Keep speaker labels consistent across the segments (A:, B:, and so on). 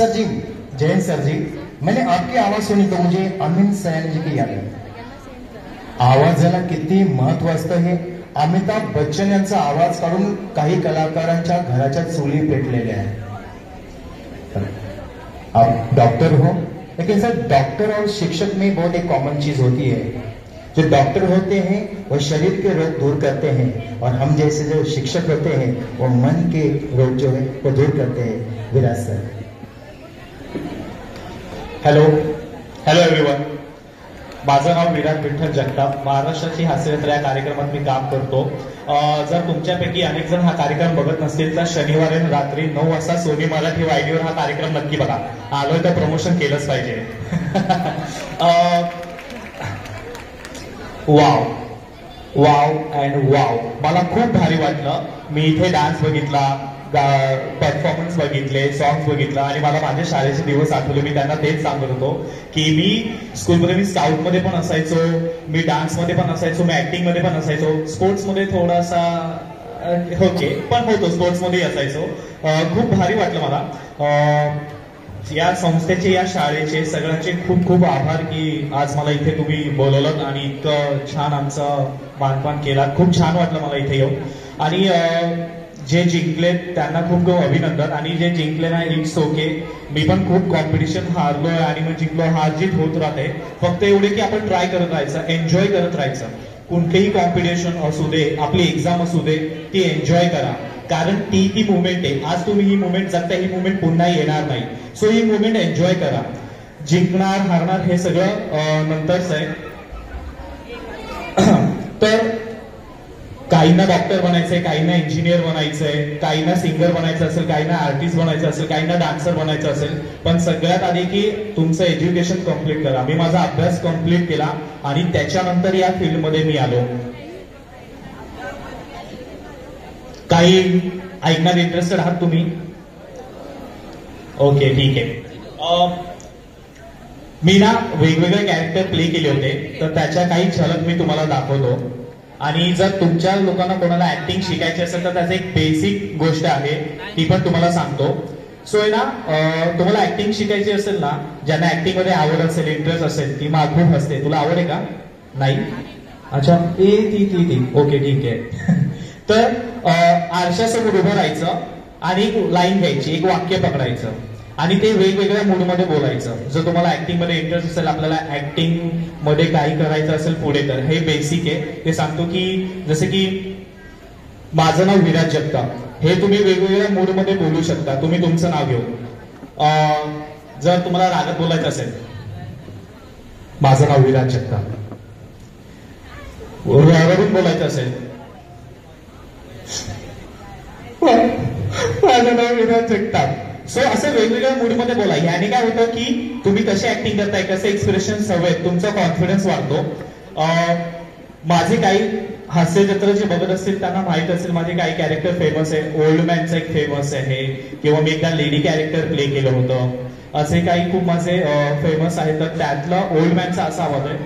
A: Sir जी, Jayant sir जी, मैंने आपकी आवाज़ सुनी तो मुझे अमिन सयानी जी की याद आहे आवाजाला किती महत्व असतं हे। अमिताभ बच्चन आवाज़ काढून काही कलाकारांच्या घराच्या चुली पेटलेल्या आप डॉक्टर हो? लेकिन सर, डॉक्टर और शिक्षक में बहुत एक कॉमन चीज़ होती है। जो डॉक्टर होते हैं, वो शरीर के रोग दूर करते हैं और हम जैसे जो शिक्षक होते हैं, वो मन के रोग जो है, वो दूर करते हैं। Viraj sir.
B: Hello hello everyone माझं नाव विराट विठ्ठल जगताप. महाराष्ट्राची हास्यजत्रा या कार्यक्रमात मी काम करतो. जर तुमच्यापैकी अनेक जण हा कार्यक्रम बघत नसतील तर शनिवारी रात्री नऊ वाजता सोनी मला ठेवा. आयडीवर हा कार्यक्रम नक्की बघा. आलोय तर प्रमोशन केलंच पाहिजे. वाव वाव अँड वाव मला खूप भारी वाटलं. मी इथे डान्स बघितला. परफॉर्मन्स बघितले सॉंग्स बघितलं आणि मला माझ्या शाळेचे दिवस आठवले. मी त्यांना तेच सांगत होतो की मी स्कूलमध्ये मी साऊथमध्ये पण असायचो मी डान्समध्ये पण असायचो मी ऍक्टिंगमध्ये पण असायचो. स्पोर्ट्समध्ये थोडासा ओके पण होतो. स्पोर्ट्समध्ये असायचो. खूप भारी वाटलं मला. या संस्थेचे या शाळेचे सगळ्यांचे खूप खूप आभार की आज मला इथे तुम्ही बोलवलं आणि इतकं छान आमचं बांधकाम केला खूप छान वाटलं मला इथे येऊन. आणि जे जिंकले त्यांना खूप खूप अभिनंदन. आणि जे जिंकले नाही इट्स ओके मी पण खूप कॉम्पिटिशन हारलोय आणि मग जिंकलो. हार जीत होत राहते. फक्त एवढे की आपण ट्राय करत राहायचं एन्जॉय करत राहायचं. कोणतेही कॉम्पिटिशन असू दे आपली एक्झाम असू दे ती एन्जॉय करा. कारण ती ती मुवमेंट आहे. आज तुम्ही ही मुवमेंट जगता ही मुवमेंट पुन्हा येणार नाही. सो ही मुवमेंट एन्जॉय करा. जिंकणार हारणार हे सगळं नंतरच आहे. तर काहींना डॉक्टर बनायचंय काहींना इंजिनियर बनायचंय काहींना सिंगर बनायचं असेल काहींना आर्टिस्ट बनायचं असेल काहींना डान्सर बनायचं असेल पण सगळ्यात आधी की तुमचं एज्युकेशन कंप्लीट करा. मी माझा अभ्यास कंप्लीट केला आणि त्याच्यानंतर या फील्डमध्ये मी आलो. काही ऐकण्यात इंटरेस्टेड आहात तुम्ही? ओके ठीक आहे. मी ना वेगवेगळे कॅरेक्टर प्ले केले होते तर त्याच्या काही झलक मी तुम्हाला दाखवतो. आणि जर तुमच्या लोकांना कोणाला ऍक्टिंग शिकायची असेल तर त्याचं एक बेसिक गोष्ट आहे. ती पण तुम्हाला सांगतो. सो आहे ना तुम्हाला ऍक्टिंग शिकायची असेल ना ज्यांना ऍक्टिंगमध्ये आवड असेल इंटरेस्ट असेल ती मागून असते. तुला आवड आहे का? नाही? अच्छा. ए ती ती ती. ओके ठीक आहे. तर आरशासमोर उभं राहायचं आणि एक लाईन घ्यायची एक वाक्य पकडायचं. आणि ते वेगवेगळ्या मूडमध्ये बोलायचं. जर तुम्हाला ऍक्टिंगमध्ये इंटरेस्ट असेल आपल्याला ऍक्टिंगमध्ये काही करायचं असेल पुढे तर हे बेसिक आहे. ते सांगतो की जसं की माझं नाव विराज जगताप. हे तुम्ही वेगवेगळ्या मूडमध्ये बोलू शकता. तुम्ही तुमचं नाव घेऊ जर तुम्हाला रागत बोलायचं असेल माझं नाव विराज जगताप. रडून बोलायचं असेल माझं नाव विराज जगताप. सो असं वेगवेगळ्या मूडमध्ये बोला. याने काय होतं की तुम्ही कसे ऍक्टिंग करताय कसे एक्सप्रेशन हवे तुमचा कॉन्फिडन्स वाढतो. माझे काही हास्य जत्र जे बघत असतील त्यांना माहीत असेल माझे काही कॅरेक्टर फेमस आहे. ओल्ड मॅनचं एक फेमस आहे. किंवा मी एकदा लेडी कॅरेक्टर प्ले केलं होतं. असे काही खूप माझे फेमस आहेत. तर त्यातलं ओल्ड मॅनचा असा आवाज आहे.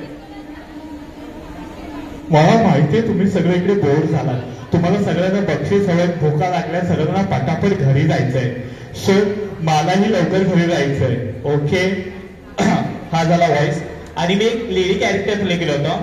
B: मला माहितीये तुम्ही सगळे इकडे बोर झालात. तुम्हाला सगळ्यांना बक्षीस हवंय भोका लागल्या सगळ्यांना पटापट घरी जायचंय. सो मलाही लवकर घरी जायचंय. ओके हा झाला व्हॉइस आणि मी एक लेडी कॅरेक्टर प्ले केलं होतं.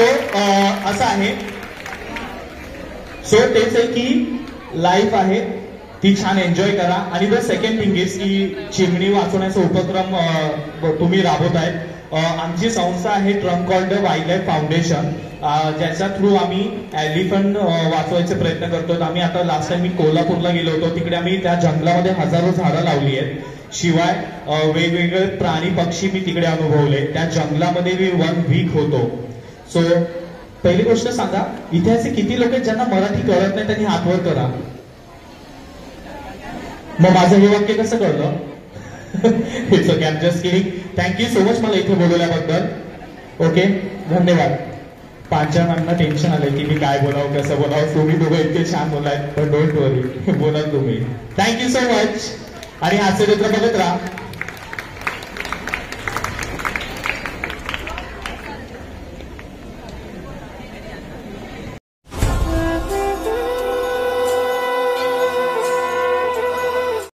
B: सो असं आहे. सो तेच आहे की लाईफ आहे ती छान एन्जॉय करा. आणि द सेकंड थिंग इज की चिमणी वाचवण्याचा उपक्रम तुम्ही राबवत आहे आमची संस्था आहे Trump called wild life foundation ज्याच्या थ्रू आम्ही एलिफंट वाचवायचे प्रयत्न करतो. आम्ही आता लास्ट टाइम मी कोल्हापूरला गेलो होतो. तिकडे आम्ही त्या जंगलामध्ये हजारो झाडं लावली आहेत. शिवाय वेगवेगळे प्राणी पक्षी मी तिकडे अनुभवले. त्या जंगलामध्ये मी वन वीक होतो. सो पहिली गोष्ट सांगा इथे असे किती लोक आहेत ज्यांना मराठी कळत नाही त्यांनी हातवर करा? मग माझं हे वाक्य कसं कळलं? It's okay I just kidding thank you so much मला इथे बोलवल्याबद्दल. ओके धन्यवाद. पाच जणांना टेन्शन आलंय की मी काय बोलावं कसं बोलावं. तुम्ही दोघं इतके छान बोलाय पण डोंट वरी बोला तुम्ही. थँक्यू सो मच आणि हास्यचित्र बघत राहा.